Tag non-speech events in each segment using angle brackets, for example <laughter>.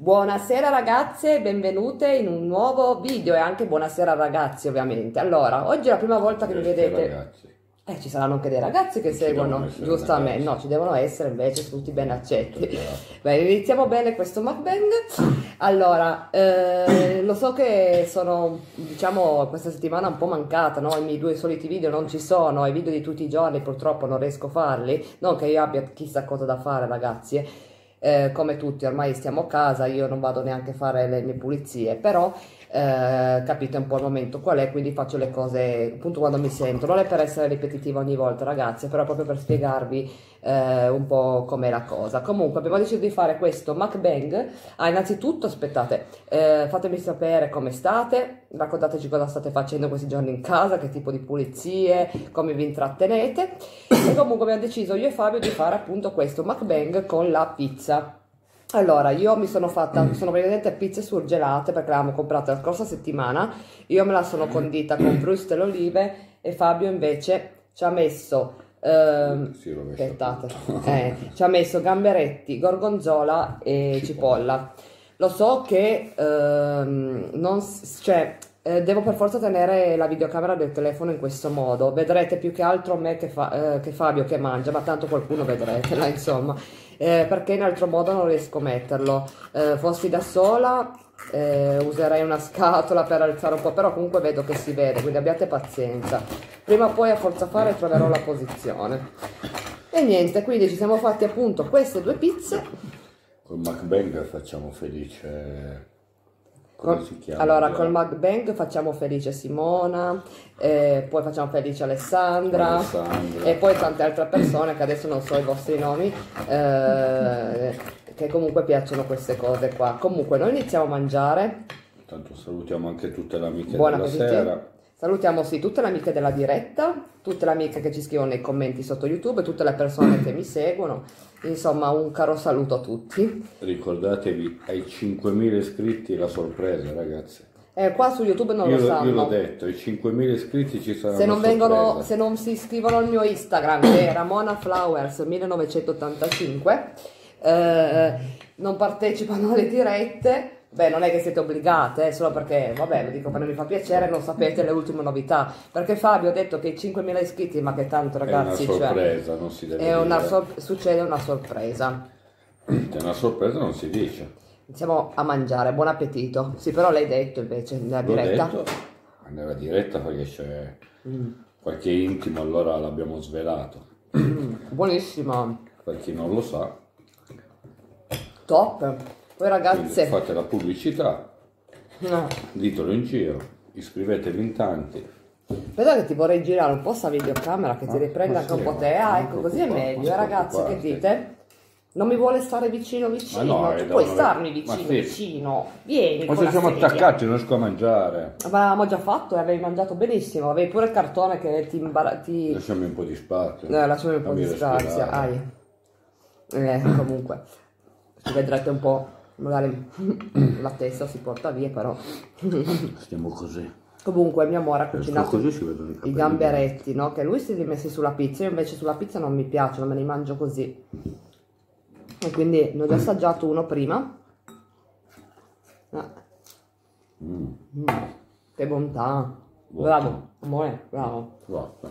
Buonasera ragazze, benvenute in un nuovo video e anche buonasera ragazzi ovviamente. Allora, oggi è la prima volta che mi vedete... Ragazzi. Eh, ci saranno anche dei ragazzi che Ci seguono, giustamente, no, ci devono essere invece tutti ben accetti. Esatto. <laughs> Beh, iniziamo bene questo mukbang. Allora, eh, lo so che sono, diciamo, questa settimana un po' mancata, no? I miei due soliti video non ci sono, i video di tutti i giorni purtroppo non riesco a farli. Non che io abbia chissà cosa da fare, ragazzi. Eh. Come tutti, ormai stiamo a casa, io non vado neanche a fare le mie pulizie, però eh, capite un po' il momento qual è, quindi faccio le cose appunto quando mi sento. Non è per essere ripetitiva ogni volta, ragazzi, però proprio per spiegarvi eh, un po' com'è la cosa. Comunque, abbiamo deciso di fare questo mukbang. Ah, innanzitutto, aspettate, eh, fatemi sapere come state, raccontateci cosa state facendo questi giorni in casa, che tipo di pulizie, come vi intrattenete. E comunque abbiamo deciso io e Fabio di fare appunto questo mukbang con la pizza. Allora, io mi sono fatta, sono praticamente pizze surgelate perché l'avevamo comprata la scorsa settimana. Io me la sono condita con brustole olive e Fabio invece ci ha messo Si rovescia aspettate, eh, ci ha messo gamberetti, gorgonzola e cipolla. Lo so che ehm, non, cioè, eh, devo per forza tenere la videocamera del telefono in questo modo. Vedrete più che altro me che, fa- eh, che Fabio che mangia, ma tanto qualcuno vedretela, insomma. Eh, perché in altro modo non riesco a metterlo. Eh, fossi da sola, eh, userei una scatola per alzare un po', però comunque vedo che si vede, quindi abbiate pazienza. Prima o poi a forza fare troverò la posizione. E niente, quindi ci siamo fatti appunto queste due pizze. Col MacBang facciamo felice. Come Col- si chiama? allora, col mukbang facciamo felice Simona, eh, poi facciamo felice Alessandra, Alessandra. e poi tante altre persone che adesso non so i vostri nomi, eh, che comunque piacciono queste cose qua. Comunque, noi iniziamo a mangiare. Tanto salutiamo anche tutte le amiche Buon della sera. Salutiamo sì tutte le amiche della diretta, tutte le amiche che ci scrivono nei commenti sotto YouTube, tutte le persone che mi seguono. Insomma, un caro saluto a tutti. Ricordatevi ai 5.000 iscritti la sorpresa, ragazzi. Eh, qua su YouTube non io, lo lo- sanno. io l'ho detto, ai 5.000 iscritti ci sarà se non, vengono, se non si iscrivono al mio Instagram che è Ramona Flowers 1985 eh, non partecipano alle dirette beh non è che siete obbligate eh, solo perché vabbè lo dico per non mi fa piacere non sapete le ultime novità perché Fabio ha detto che 5.000 iscritti ma che tanto ragazzi è una cioè, sorpresa, non si deve è una dire. sor- succede una sorpresa È una sorpresa non si dice. iniziamo a mangiare buon appetito sì però l'hai detto invece nella L'ho diretta detto, nella diretta perché c'è Mm. qualche intimo, allora l'abbiamo svelato. Mm, buonissima Per chi non lo sa, top poi quindi ragazze fate la pubblicità, no. ditelo in giro, iscrivetevi in tanti. Vedo che ti vorrei girare un po' sta videocamera che ti Ah, riprenda ma anche un po' ma te. Ah, ecco, così è meglio, eh, ragazzi, che dite? Non mi vuole stare vicino vicino, Ma no, tu da puoi starmi ma vicino sì. vicino. Vieni Ma se siamo sedia. attaccati non riesco a mangiare. Ma avevamo già fatto e avevi mangiato benissimo, avevi pure il cartone che ti imbara- ti... Lasciami un po' di spazio. Eh, lasciami un po' Fammi di spazio. Eh, comunque, vedrete un po', magari <clears throat> la testa si porta via, però... <laughs> Stiamo così. Comunque mio amore ha cucinato i i gamberetti, no? Che lui si è messi sulla pizza, io invece sulla pizza non mi piacciono, me li mangio così. E quindi ne ho già assaggiato uno prima. Ah, Mm, mm, che bontà. Buono. Bravo, amore, bravo. guarda.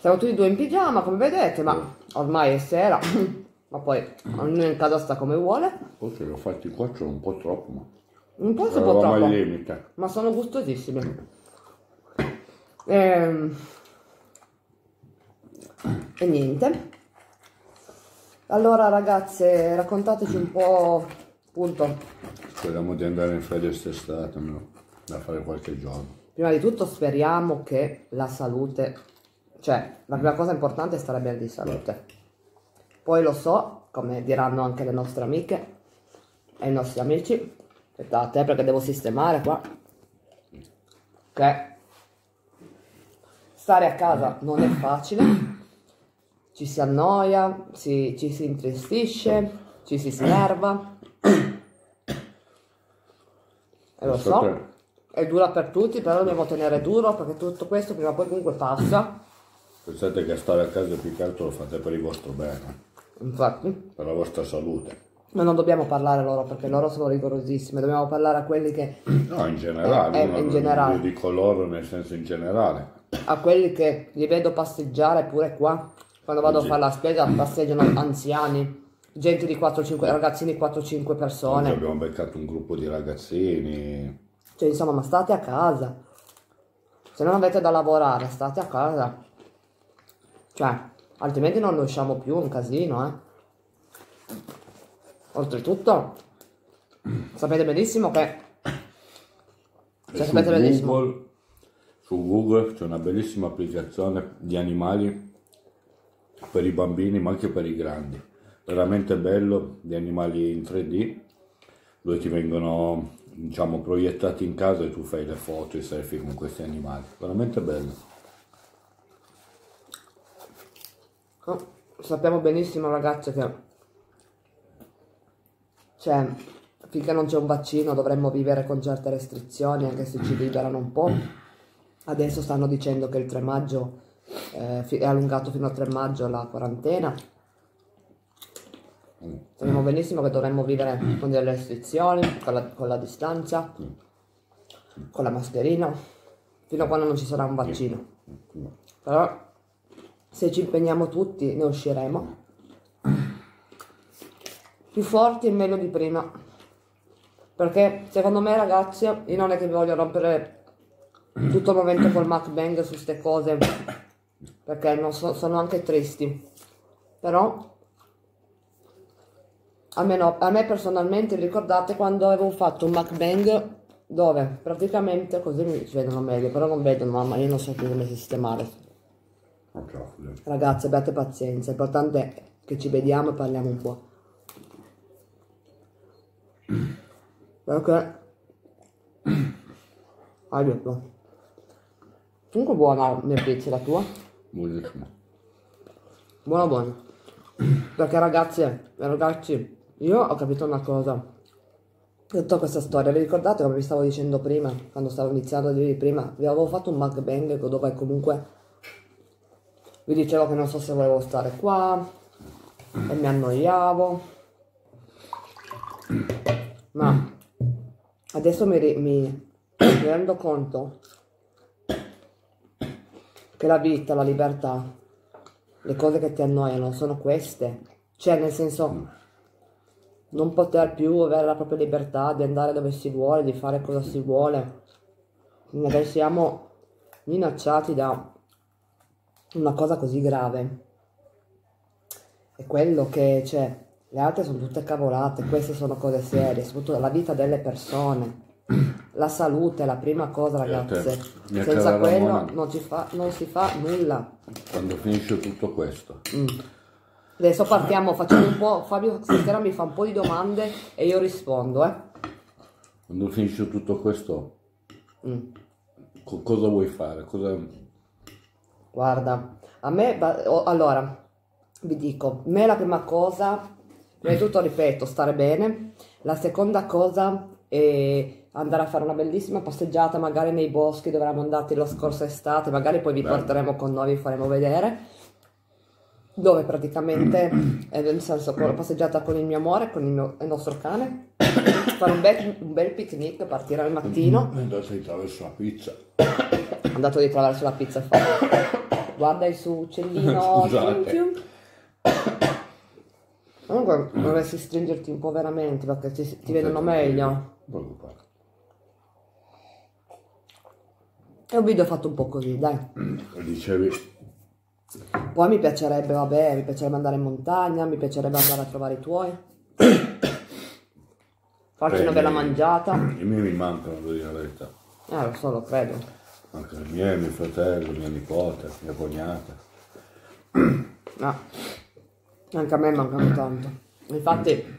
Siamo tutti e due in pigiama, come vedete, ma ormai è sera. Ma poi ognuno in casa sta come vuole. Ce li ho fatti qua, un po' troppo, ma Un po' può eravamo al troppo, limite. ma sono gustosissimi. Ehm, E niente. Allora ragazze, raccontateci un po', appunto, Speriamo di andare in ferie quest'estate, almeno da fare qualche giorno. prima di tutto speriamo che la salute, cioè la prima cosa importante è stare bene di salute. Poi lo so, come diranno anche le nostre amiche e i nostri amici, aspettate perché devo sistemare qua, che stare a casa non è facile, ci si annoia, si- ci si intristisce, ci si snerva. E lo so, è dura per tutti, però dobbiamo tenere duro perché tutto questo prima o poi comunque passa. Pensate che stare a casa più che altro lo fate per il vostro bene, Infatti, per la vostra salute. Ma non dobbiamo parlare loro perché loro sono rigorosissime, dobbiamo parlare a quelli che, No, in generale. Eh, eh, in generale. Io dico loro nel senso in generale. a quelli che li vedo passeggiare pure qua, quando vado a fare la spesa, passeggiano anziani, gente di 4-5, ragazzini di 4-5 Oggi persone. abbiamo beccato un gruppo di ragazzini. Cioè, insomma, ma state a casa. Se non avete da lavorare, state a casa. Cioè, altrimenti non ne usciamo più, un casino, eh. Oltretutto, sapete benissimo che... Cioè, su, sapete benissimo. Google, su Google c'è una bellissima applicazione di animali per i bambini ma anche per i grandi. Veramente bello, di animali in 3D dove ti vengono diciamo proiettati in casa e tu fai le foto, i selfie con questi animali. Veramente bello. No, sappiamo benissimo ragazzi che cioè, finché non c'è un vaccino dovremmo vivere con certe restrizioni anche se ci liberano un po'. Adesso stanno dicendo che il 3 maggio eh, è allungato fino al 3 maggio la quarantena. Sappiamo benissimo che dovremmo vivere con delle restrizioni, con la, con la distanza, con la mascherina, fino a quando non ci sarà un vaccino. Però se ci impegniamo tutti ne usciremo. Più forti e meglio di prima. Perché secondo me ragazzi io non è che voglio rompere tutto il momento col mukbang su ste cose perché so- sono anche tristi. Però almeno a me personalmente ricordate quando avevo fatto un mukbang dove? Praticamente così mi vedono meglio però non vedono mamma io non so più come sistemare. Ragazzi, abbiate pazienza, l'importante è che ci vediamo e parliamo un po'. Perché... Hai detto. Comunque buona la mia pizza, la tua? Buonissimo. Buona buona. Perché ragazzi, ragazzi, io ho capito una cosa. Tutta questa storia, vi ricordate come vi stavo dicendo prima, quando stavo iniziando a dirvi prima? Vi avevo fatto un mukbang dove comunque vi dicevo che non so se volevo stare qua e mi annoiavo. Ma adesso mi, mi- mi rendo conto che la vita, la libertà, le cose che ti annoiano sono queste. Cioè, nel senso, non poter più avere la propria libertà di andare dove si vuole, di fare cosa si vuole. Magari siamo minacciati da una cosa così grave. È quello che, cioè, le altre sono tutte cavolate, queste sono cose serie, soprattutto la vita delle persone. La salute è la prima cosa, ragazze. mia Senza quello non, ci fa- non si fa nulla. Quando finisce tutto questo, Adesso partiamo, facciamo un po'. Fabio stasera mi fa un po' di domande e io rispondo, eh. quando finisce tutto questo, Mm. co- cosa vuoi fare? Cosa... Guarda, a me, allora, vi dico, a me la prima cosa, prima di tutto ripeto, stare bene, la seconda cosa è andare a fare una bellissima passeggiata magari nei boschi dove eravamo andati la scorsa estate, magari poi vi Bello. porteremo con noi, vi faremo vedere, dove praticamente, è <clears throat> nel senso, con la passeggiata con il mio amore, con il, mio- il nostro cane, fare un bel, un bel picnic, partire al mattino, Andate attraverso la pizza. andato di attraverso la pizza fatta. Guarda il suo uccellino. <laughs> Scusate. Comunque dovresti stringerti un po' veramente perché ti, ti vedono meglio. Preoccupare. È un video fatto un po' così, dai. Dicevi, Poi mi piacerebbe, vabbè, mi piacerebbe andare in montagna, mi piacerebbe andare a trovare i tuoi. Farci una bella mangiata. i miei mi mancano, devo dire la verità. Eh, lo so, lo credo. Anche i miei, mio fratello, mia nipote, mia cognata. No, <clears throat> anche a me mancano tanto. Infatti,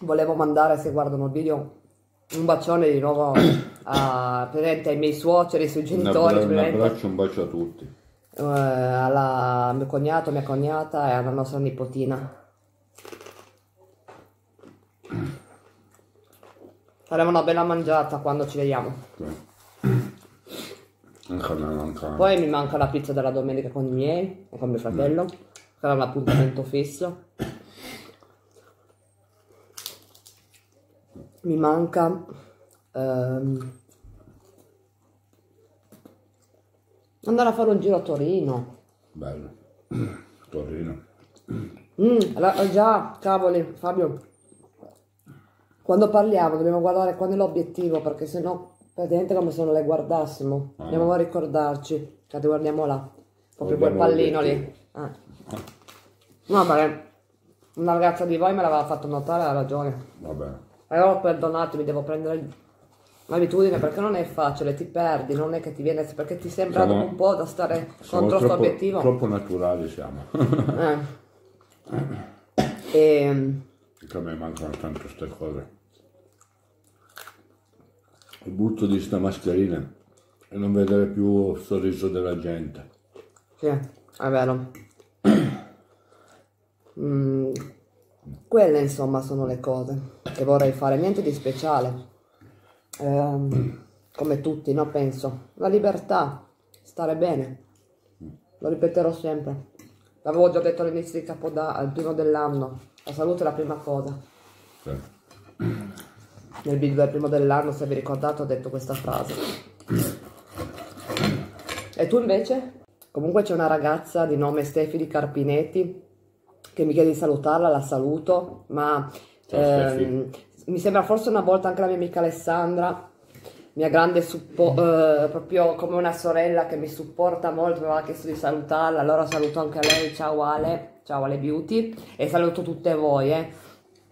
volevo mandare, se guardano il video, un bacione di nuovo a, ai miei suoceri, ai suoi genitori, un abbraccio, un bacio a tutti. eh, alla mio cognato, mia cognata e alla nostra nipotina. Faremo una bella mangiata quando ci vediamo. Anche a me manca. Poi mi manca la pizza della domenica con i miei e con mio fratello. Sarà un appuntamento fisso. mi manca ehm, andare a fare un giro a Torino. Bello. <clears throat> Torino. Mm, la- già, cavoli, Fabio, quando parliamo dobbiamo guardare qual è l'obiettivo, perché sennò praticamente come se non le guardassimo. Ah. Dobbiamo ricordarci, cioè guardiamo là, proprio quel pallino lì. Eh. No, ma una ragazza di voi me l'aveva fatto notare, ha ragione. Va bene. Allora perdonatemi, devo prendere l'abitudine perché non è facile, ti perdi, non è che ti viene, perché ti sembra Siamo- un po' da stare contro questo obiettivo. troppo naturali siamo. Eh. <coughs> E, Che a me mancano tante queste cose. Il butto di sta mascherina e non vedere più il sorriso della gente. sì, è vero. Mm, quelle insomma sono le cose che vorrei fare, niente di speciale. Ehm, come tutti, no? Penso. La libertà, stare bene. Lo ripeterò sempre. L'avevo già detto all'inizio di Capodanno, al primo dell'anno. La salute è la prima cosa. Cioè, Nel video del primo dell'anno, se vi ricordate, ho detto questa frase. E tu invece? Comunque c'è una ragazza di nome Stefi di Carpinetti che mi chiede di salutarla, la saluto, ma ehm, mi sembra forse una volta anche la mia amica Alessandra, mia grande suppo- eh, proprio come una sorella che mi supporta molto, mi aveva chiesto di salutarla, allora saluto anche lei, ciao Ale, ciao Ale Beauty e saluto tutte voi, eh.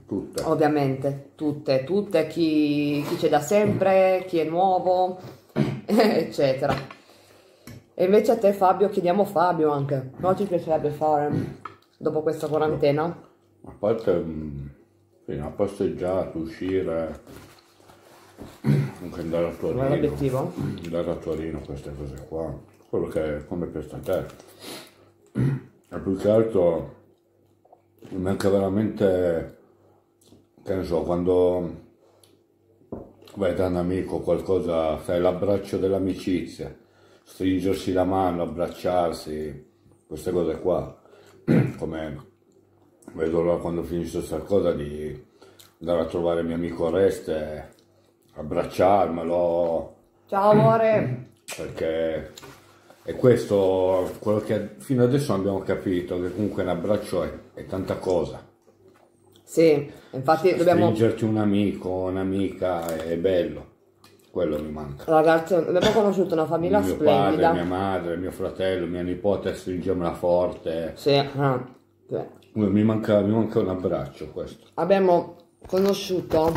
Tutte. Ovviamente, tutte, tutte, chi, chi c'è da sempre, chi è nuovo, <clears throat> eccetera. E invece a te Fabio, chiediamo Fabio anche, cosa ti piacerebbe fare dopo questa quarantena? A parte mm, sì, una passeggiata, uscire, <clears throat> anche andare a Qual è Torino. l'obiettivo? Andare a Torino, queste cose qua. Quello che come piace a te. <clears throat> E più che altro mi manca veramente, che ne so, quando vai da un amico qualcosa, sai, l'abbraccio dell'amicizia, stringersi la mano, abbracciarsi, queste cose qua. <clears throat> Come vedo là quando finisce questa cosa di andare a trovare il mio amico Oreste, abbracciarmelo, Ciao amore! <clears throat> perché è questo quello che fino adesso abbiamo capito, che comunque un abbraccio è, è tanta cosa. Sì, infatti dobbiamo... Stringerti un amico, un'amica è bello, quello mi manca. Ragazzi, abbiamo conosciuto una famiglia mio padre, splendida. mia madre, mio fratello, mia nipote, stringermela forte. Sì, ah, sì. Mi manca, mi manca un abbraccio questo. abbiamo conosciuto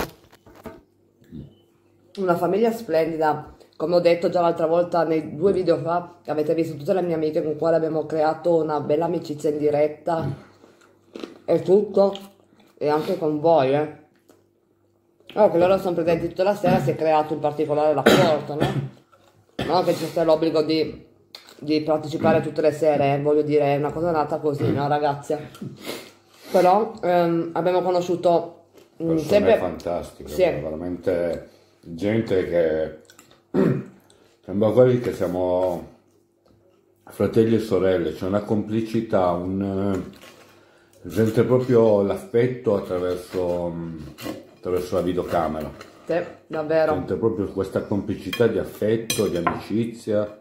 una famiglia splendida, come ho detto già l'altra volta nei due video fa, che avete visto tutte le mie amiche con cui abbiamo creato una bella amicizia in diretta e tutto, e anche con voi, eh. Allora che loro sono presenti tutta la sera, si è creato in particolare rapporto, no? Non che ci sia l'obbligo di, di partecipare tutte le sere, eh, voglio dire, è una cosa nata così, no ragazze? Però ehm, abbiamo conosciuto mm, Persone sempre... fantastiche, Sì. veramente gente che <clears throat> sembra quasi che siamo fratelli e sorelle, c'è una complicità, un sente proprio l'affetto attraverso, mm, attraverso la videocamera. Sì, davvero. Sente proprio questa complicità di affetto, di amicizia,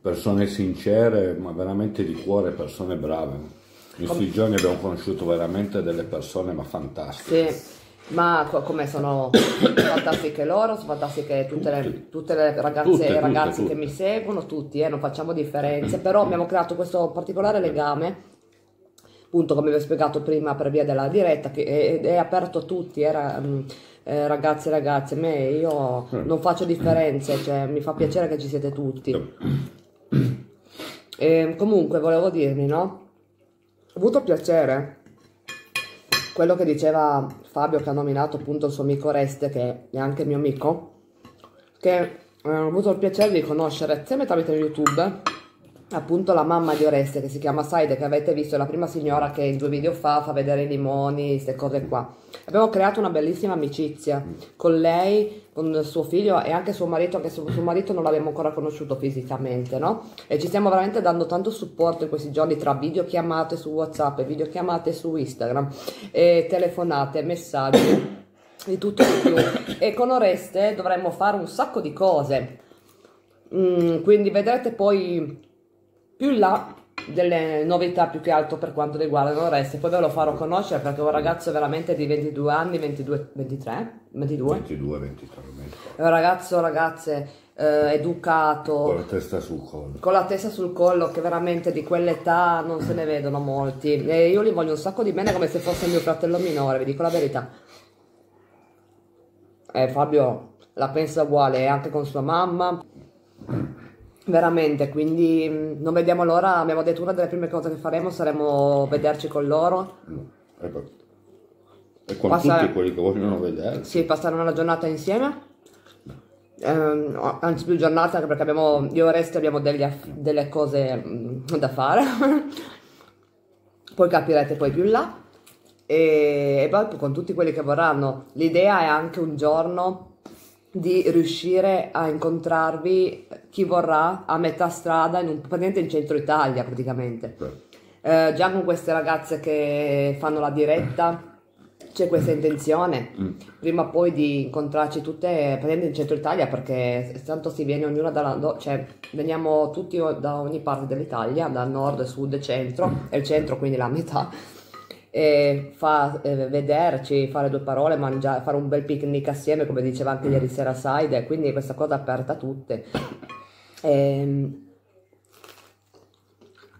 persone sincere, ma veramente di cuore, persone brave. In questi giorni abbiamo conosciuto veramente delle persone ma fantastiche. Sì, ma co- come sono fantastiche loro, sono fantastiche tutte le, tutte le ragazze Tutte, e tutte, ragazzi tutte. che mi seguono, tutti, eh, non facciamo differenze, però abbiamo creato questo particolare legame, appunto come vi ho spiegato prima per via della diretta, che è, è aperto a tutti, era, mm, eh, ragazzi e ragazze, a me io non faccio differenze, cioè mi fa piacere che ci siete tutti. E comunque volevo dirvi, no? Ho avuto piacere quello che diceva Fabio che ha nominato appunto il suo amico Reste che è anche mio amico che eh, ho avuto il piacere di conoscere sempre tramite YouTube appunto la mamma di Oreste che si chiama Saide che avete visto è la prima signora che in due video fa fa vedere i limoni queste cose qua abbiamo creato una bellissima amicizia con lei con suo figlio e anche suo marito anche se suo marito non l'abbiamo ancora conosciuto fisicamente no? e ci stiamo veramente dando tanto supporto in questi giorni tra videochiamate su whatsapp videochiamate su instagram e telefonate messaggi di tutto e di più. E con Oreste dovremmo fare un sacco di cose. Mm, quindi vedrete poi più in là delle novità più che altro per quanto riguarda Oreste. Poi ve lo farò conoscere perché è un ragazzo veramente di 22 anni, 22, 23, 22. 22, 23, 23. È un ragazzo, ragazze, eh, educato. Con la testa sul collo. Con la testa sul collo, che veramente di quell'età non se ne vedono molti. E io li voglio un sacco di bene come se fosse mio fratello minore, vi dico la verità. Eh, Fabio la pensa uguale anche con sua mamma. Veramente, quindi mm, non vediamo l'ora. Abbiamo detto una delle prime cose che faremo saremo vederci con loro. E, poi- e con Passare- tutti quelli che vogliono vedere. Sì, passare una giornata insieme. Ehm, anzi, più giornate anche perché abbiamo, io e Oreste abbiamo degli delle cose mm, da fare. <laughs> poi capirete poi più là. E, e poi con tutti quelli che vorranno. L'idea è anche un giorno di riuscire a incontrarvi chi vorrà a metà strada in un praticamente in centro Italia praticamente. Eh, già con queste ragazze che fanno la diretta c'è questa intenzione prima o poi di incontrarci tutte praticamente in centro Italia perché tanto si viene ognuna dalla do- cioè veniamo tutti da ogni parte dell'Italia dal nord, sud centro e il centro quindi la metà e fa eh, vederci, fare due parole, mangiare, fare un bel picnic assieme come diceva anche ieri sera Saide quindi questa cosa è aperta a tutte Ehm,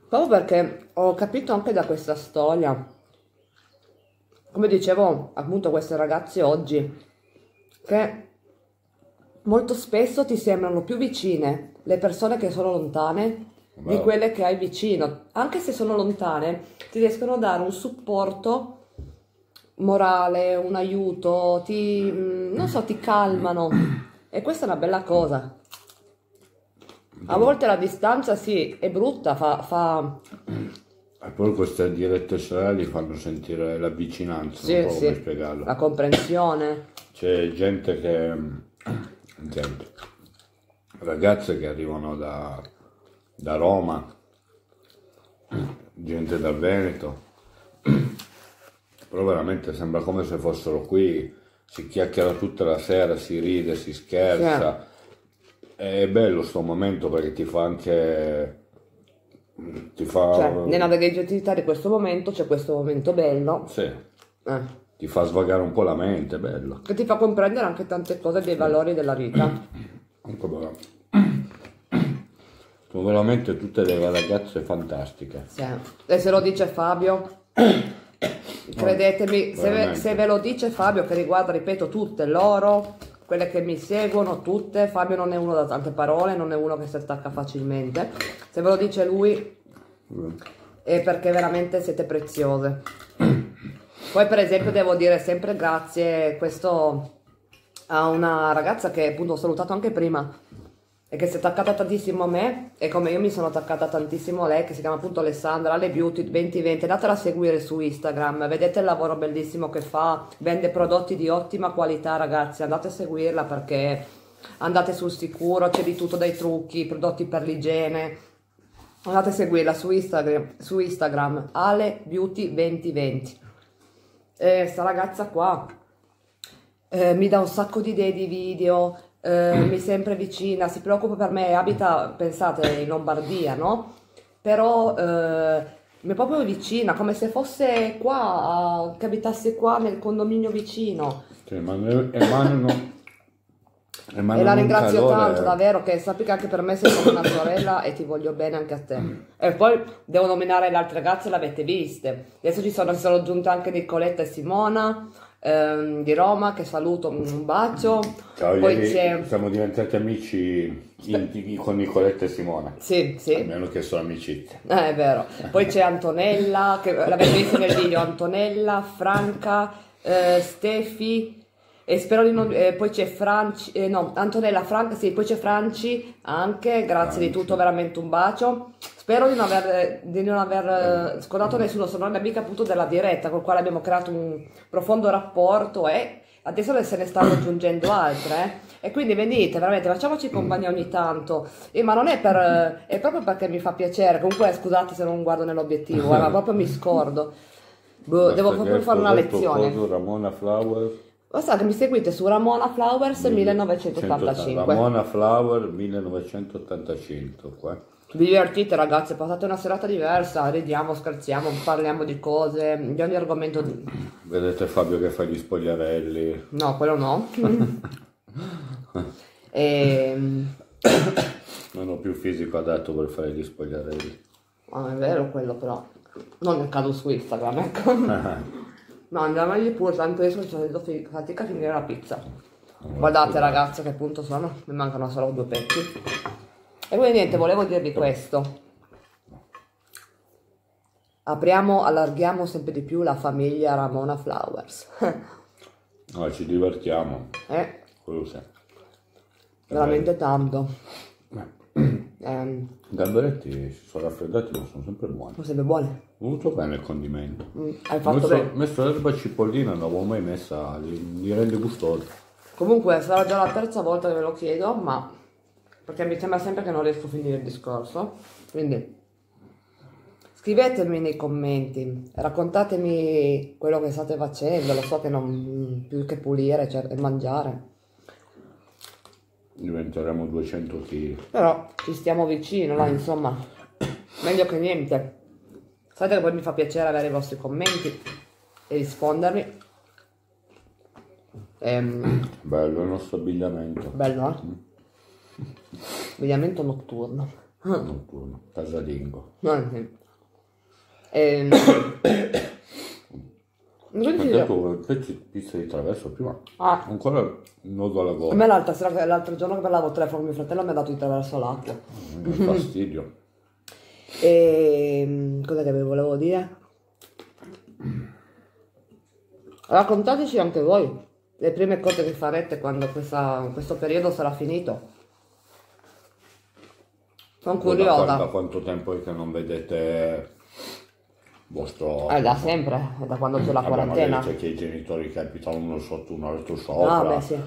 proprio perché ho capito anche da questa storia come dicevo appunto a queste ragazze oggi, che molto spesso ti sembrano più vicine le persone che sono lontane di Bravo. quelle che hai vicino. Anche se sono lontane, ti riescono a dare un supporto morale, un aiuto, ti, mm, non so, ti calmano. E questa è una bella cosa. A volte la distanza sì, è brutta, fa, fa, E poi queste dirette serali fanno sentire la vicinanza, sì, sì, la comprensione. C'è gente che... gente, ragazze che arrivano da, da Roma, gente dal Veneto, però veramente sembra come se fossero qui, si chiacchiera tutta la sera, si ride, si scherza. È bello sto momento perché ti fa anche... ti fa... Cioè, nella negatività di questo momento c'è questo momento bello sì, eh, ti fa svagare un po' la mente, bello. che ti fa comprendere anche tante cose dei valori della vita. <clears throat> Comunque bravo. <clears throat> Sono veramente tutte delle ragazze fantastiche. Sì. E se lo dice Fabio, <clears throat> credetemi, se ve, se ve lo dice Fabio, che riguarda, ripeto, tutte loro, quelle che mi seguono, tutte, Fabio non è uno da tante parole, non è uno che si attacca facilmente. Se ve lo dice lui, è perché veramente siete preziose. Poi per esempio devo dire sempre grazie questo a una ragazza che appunto ho salutato anche prima e che si è attaccata tantissimo a me e come io mi sono attaccata tantissimo a lei che si chiama appunto Alessandra Ale Beauty 2020 datela a seguire su Instagram vedete il lavoro bellissimo che fa vende prodotti di ottima qualità ragazzi. Andate a seguirla perché andate sul sicuro c'è di tutto dai trucchi prodotti per l'igiene. Andate a seguirla su Instagram su Instagram Ale Beauty 2020 e sta ragazza qua eh, mi dà un sacco di idee di video, eh, mi è sempre vicina, si preoccupa per me, abita, pensate, in Lombardia, no? Però eh, mi è proprio vicina, come se fosse qua, che abitasse qua nel condominio vicino. Cioè, emanano, emanano E la ringrazio calore- tanto, davvero, che sappi che anche per me sei come una sorella e ti voglio bene anche a te. E poi devo nominare le altre ragazze, le avete viste. Adesso ci sono, sono aggiunte anche Nicoletta e Simona ehm, di Roma, che saluto, un bacio. Ciao, poi ieri c'è... siamo diventati amici in- con Nicoletta e Simone. Sì, sì. Almeno che sono amicizie. Eh, è vero. Poi c'è Antonella, che l'avete visto nel video, Antonella, Franca, eh, Stefi, e spero di non... eh, poi c'è Franci, eh, no, Antonella, Franca, sì, poi c'è Franci anche, grazie di tutto, veramente un bacio. Spero di non aver, di non aver eh, scordato nessuno, sono le amiche appunto della diretta, con cui abbiamo creato un profondo rapporto e adesso se ne stanno <coughs> aggiungendo altre. eh. E quindi venite, veramente, facciamoci compagnia ogni tanto. Eh, ma non è per... eh, è proprio perché mi fa piacere. Comunque scusate se non guardo nell'obiettivo, eh, ma proprio mi scordo. Boh, devo proprio fare una lezione. Ramona Flower. Basta mi seguite su Ramona Flowers 1985. Ramona Flower 1985 Vi divertite ragazzi, passate una serata diversa, ridiamo, scherziamo, parliamo di cose, di ogni argomento. di- Vedete Fabio che fa gli spogliarelli. No, quello no. <laughs> Ehm, Non ho più fisico adatto per fare gli spogliarelli. ah, è vero quello però. Non nel caso su Instagram, ecco. <laughs> Lì pure, tanto io fi- fatica a finire la pizza. Guardate ragazze che punto sono, mi mancano solo due pezzi. E quindi niente, volevo dirvi questo. Apriamo, allarghiamo sempre di più la famiglia Ramona Flowers. <laughs> No, ci divertiamo. eh, Quello sì. veramente tanto. Ehm, I gamberetti sono raffreddati ma sono sempre buoni. sono sempre buone. Molto bene il condimento. Mm, hai Ho fatto messo, bene. messo l'erba cipollina, non l'avevo mai messa, li, li rende gustosi. Comunque sarà già la terza volta che ve lo chiedo, ma perché mi sembra sempre che non riesco a finire il discorso. Quindi scrivetemi nei commenti, raccontatemi quello che state facendo, lo so che non più che pulire cioè, e mangiare. Diventeremo 200 kg. Però ci stiamo vicino, no? insomma, meglio che niente. Sapete che poi mi fa piacere avere i vostri commenti e rispondermi. Ehm, Bello il nostro abbigliamento. bello, eh? Abbigliamento notturno. Notturno, casalingo. No. Ehm, Ho detto di pizza di traverso prima. ah, Ancora un nodo alla a me l'altra sera, l'altro giorno che parlavo al telefono con mio fratello mi ha dato di attraverso l'acqua. Un fastidio. <laughs> E cosa che vi volevo dire? Raccontateci anche voi le prime cose che farete quando questa- questo periodo sarà finito. Sono Da, curiosa. da quanto tempo è che non vedete vostro... Eh, da sempre, da quando c'è la quarantena. C'è che i genitori che abitano uno sotto, uno altro sopra. Ah, beh, sì.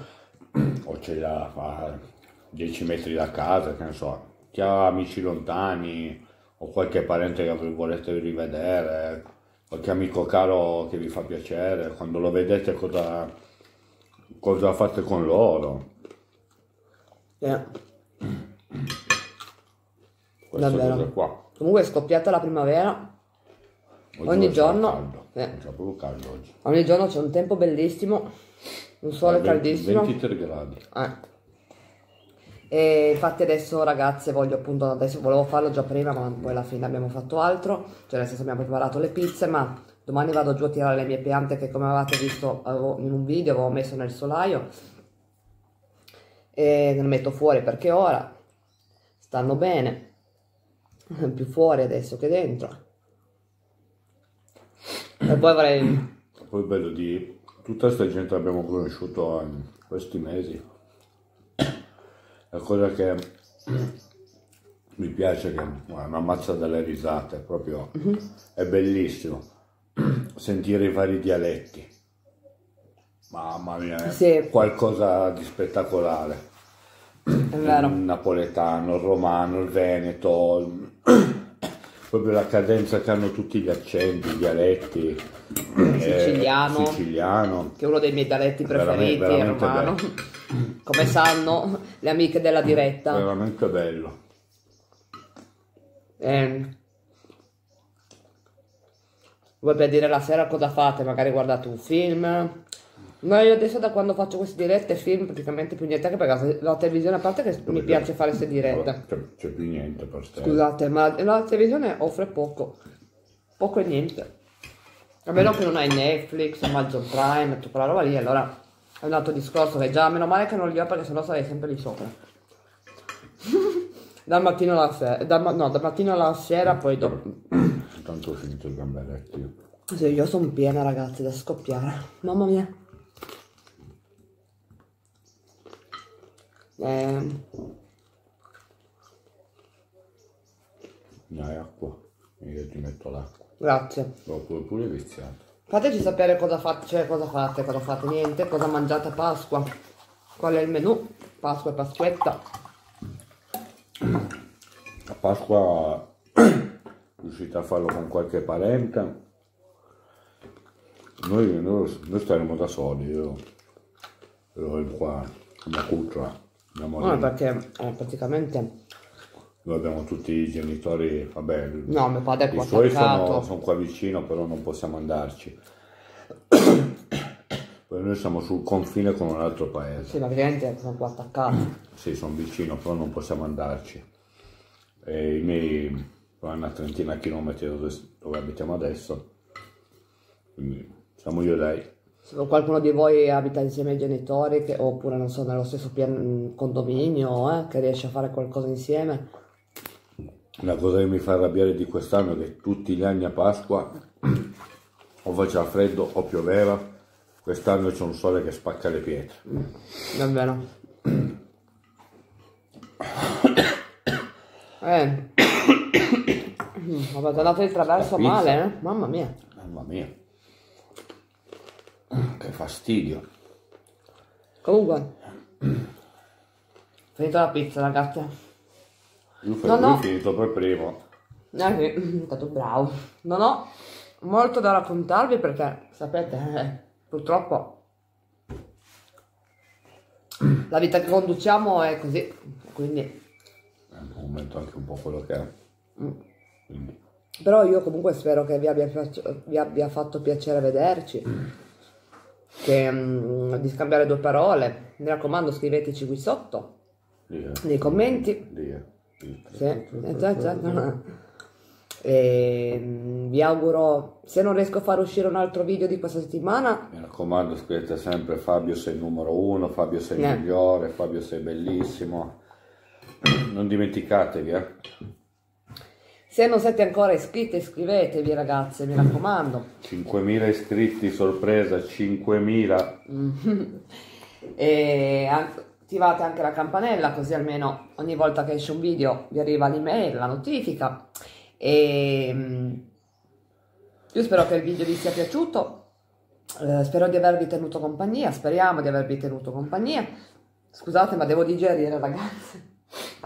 o c'è da a 10 metri da casa, che ne so, chi ha amici lontani o qualche parente che vi volete rivedere, qualche amico caro che vi fa piacere, quando lo vedete cosa, cosa fate con loro. Eh. Queste Davvero. Comunque è scoppiata la primavera, Oggi Ogni giorno- caldo. eh. Oggi. ogni giorno c'è un tempo bellissimo, un sole 20 caldissimo. 23 gradi. Eh. E infatti adesso ragazze voglio appunto, adesso volevo farlo già prima ma poi alla fine abbiamo fatto altro, cioè nel senso abbiamo preparato le pizze ma domani vado giù a tirare le mie piante che come avevate visto avevo- in un video avevo messo nel solaio e le metto fuori perché ora stanno bene, <laughs> più fuori adesso che dentro. E poi avrei... <clears throat> Poi bello di tutta questa gente che abbiamo conosciuto in questi mesi. La cosa che <clears throat> mi piace che guarda, mi ammazza dalle risate, proprio è bellissimo <clears throat> sentire i vari dialetti. Mamma mia, è Sì. qualcosa di spettacolare. È vero. Il napoletano, il romano, il veneto, proprio la cadenza che hanno tutti gli accenti, i dialetti. eh, Siciliano. siciliano. che è uno dei miei dialetti preferiti, Veramente- è veramente romano. Come sanno le amiche della diretta. Veramente bello. Eh, voi per dire la sera cosa fate? Magari guardate un film. No, io adesso da quando faccio queste dirette film praticamente più niente che perché la televisione, a parte che mi piace fare queste dirette. C'è, c'è più niente per te. Scusate, ma la televisione offre poco. Poco e niente. A meno che non hai Netflix, Amazon Prime, tutta quella roba lì, allora è un altro discorso che già meno male che non li ho perché sennò sarei sempre lì sopra. <laughs> dal mattino alla sera, ma- no, dal mattino alla sera, poi dopo. Intanto ho finito i gamberetti. Sì, io sono piena ragazzi da scoppiare. Mamma mia. Eh, hai acqua? Io ti metto l'acqua. grazie. L'ho pure, viziato. Fateci sapere cosa fate, cioè cosa fate, cosa fate niente, cosa mangiate a Pasqua. Qual è il menù? Pasqua e Pasquetta. A Pasqua <coughs> riuscite a farlo con qualche parente. Noi, noi, noi staremo da soli, io Noi qua, una cultura, No, perché eh, praticamente... noi abbiamo tutti i genitori, vabbè, No, mio padre è i qua suoi sono, sono qua vicino, però non possiamo andarci. Poi noi siamo sul confine con un altro paese. Sì, ma praticamente sono qua attaccato. Sì, sono vicino, però non possiamo andarci. E i miei sono a trentina di chilometri da dove, dove abitiamo adesso. Quindi siamo io e lei. Se qualcuno di voi abita insieme ai genitori, che- oppure non so, nello stesso pian- condominio, eh, che riesce a fare qualcosa insieme. La cosa che mi fa arrabbiare di quest'anno è che tutti gli anni a Pasqua <clears throat> o faceva freddo o pioveva. Quest'anno c'è un sole che spacca le pietre. Davvero. <coughs> Eh. Ho andato di traverso male, eh? Mamma mia. Mamma mia. Che fastidio. Comunque. Finito la pizza, ragazzi. Lui, No, lui no. è finito per primo. Eh sì, è stato bravo. Non ho molto da raccontarvi perché, sapete, eh, purtroppo la vita che conduciamo è così. Quindi, È un momento anche un po' quello che è. Quindi, però io comunque spero che vi abbia, vi abbia fatto piacere vederci. <clears throat> Che, mm, di scambiare due parole. Mi raccomando, scriveteci qui sotto lì nei commenti. Lì. Sì, eh, già, già. E, mm, vi auguro, se non riesco a far uscire un altro video di questa settimana, Mi raccomando, scrivete sempre Fabio sei il numero uno, Fabio sei il Eh. migliore, Fabio sei bellissimo. Non dimenticatevi, eh. Se non siete ancora iscritti iscrivetevi ragazze, mi raccomando. 5.000 iscritti, sorpresa, 5.000. <laughs> E an- attivate anche la campanella così almeno ogni volta che esce un video vi arriva l'email, la notifica. E mm, io spero che il video vi sia piaciuto. Eh, spero di avervi tenuto compagnia, speriamo di avervi tenuto compagnia. Scusate, ma devo digerire, ragazze.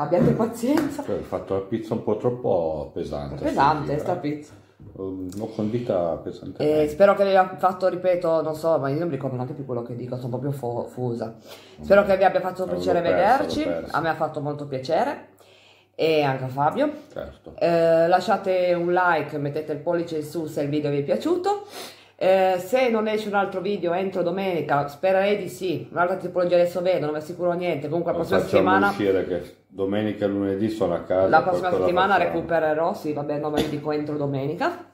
Abbiate pazienza. Cioè, ho fatto la pizza un po' troppo pesante. Pesante sta eh. pizza. L'ho condita pesante. E spero che vi abbia fatto, ripeto, non so, ma io non mi ricordo neanche più quello che dico, sono proprio fo- fusa. Spero che vi abbia fatto piacere perso, vederci, a me ha fatto molto piacere e anche a Fabio. Certo. Eh, lasciate un like, mettete il pollice in su se il video vi è piaciuto. Eh, se non esce un altro video entro domenica, spererei di sì. Un'altra tipologia adesso vedo, non vi assicuro niente. Comunque la prossima settimana, uscire che domenica e lunedì sono a casa. la prossima settimana facciamo? recupererò, sì, vabbè, non ve lo dico entro domenica.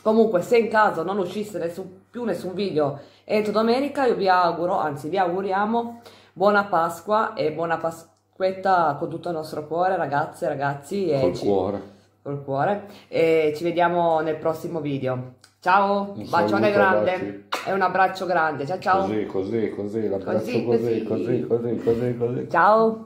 Comunque, se in caso non uscisse nessun- più nessun video entro domenica, io vi auguro, anzi vi auguriamo buona Pasqua e buona Pasquetta con tutto il nostro cuore, ragazze, ragazzi. E Col ci- cuore. col cuore. E ci vediamo nel prossimo video. Ciao, Un bacione grande baci. e un abbraccio grande. Ciao ciao. Così, così, così, l'abbraccio così, così. così, così, così, così. Ciao.